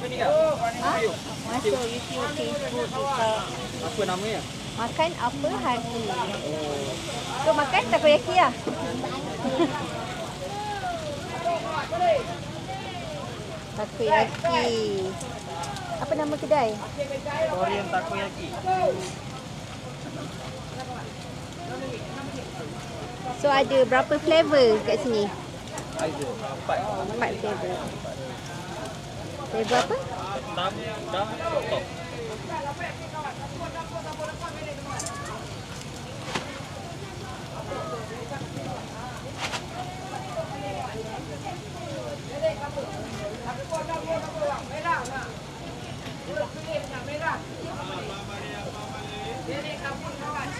Ha? Masuk YouTube, Facebook, TikTok. Apa namanya? Makan apa hari? Kau makan takoyaki lah? takoyaki. Apa nama kedai? Korean takoyaki. So ada berapa flavor kat sini? Ada empat. Empat flavor. Flavor apa? Tam dan top.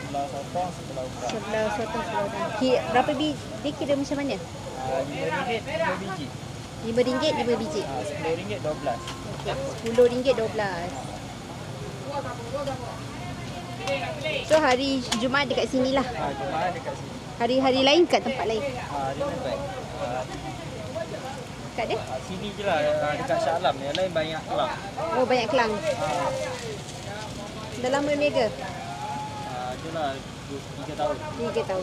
Sebelah sotong, sebelah sotong Berapa biji? Dia kira macam mana? Ah, RM5, 2 biji. RM5, 5 biji. Ah, RM10, 12. Okey, RM10, 12. So hari Jumaat dekat sini lah. Ah, Jumaat dekat sini. Hari-hari lain kat tempat lain. Ah, dia memang baik. Ah, Kat dia? ah, sini je lah ah, dekat Shah Alam. Yang lain banyak kelang. Oh banyak kelang. Ah, Dah lama berniaga? ah, je lah 3 tahun. Tiga tahun.